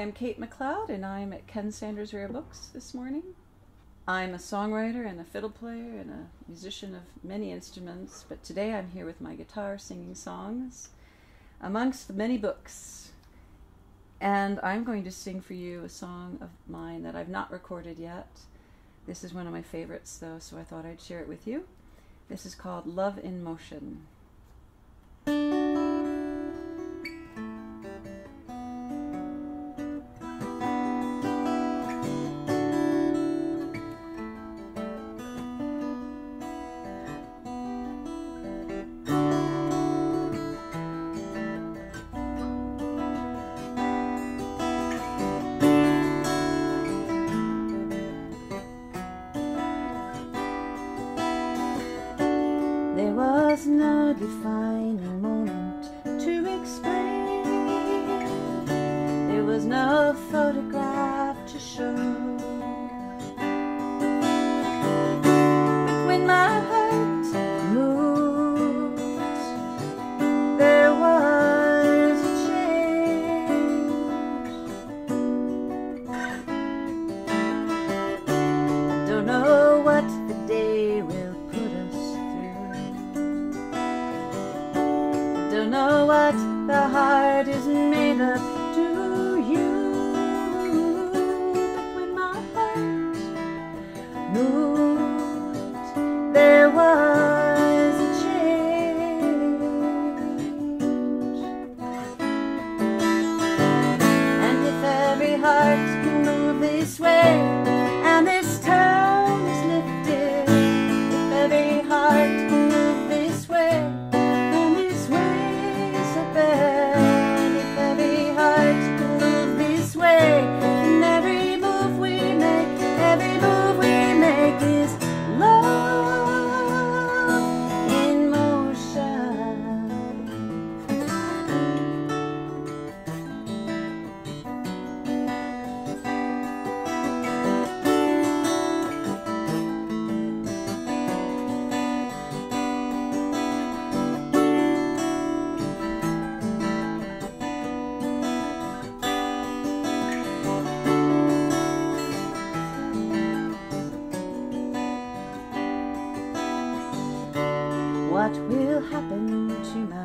I'm Kate MacLeod, and I'm at Ken Sanders Rare Books this morning. I'm a songwriter and a fiddle player and a musician of many instruments, but today I'm here with my guitar singing songs amongst the many books. And I'm going to sing for you a song of mine that I've not recorded yet. This is one of my favorites, though, so I thought I'd share it with you. This is called Love in Motion. Was no defining moment to explain. There was no photograph to show. The heart What will happen to my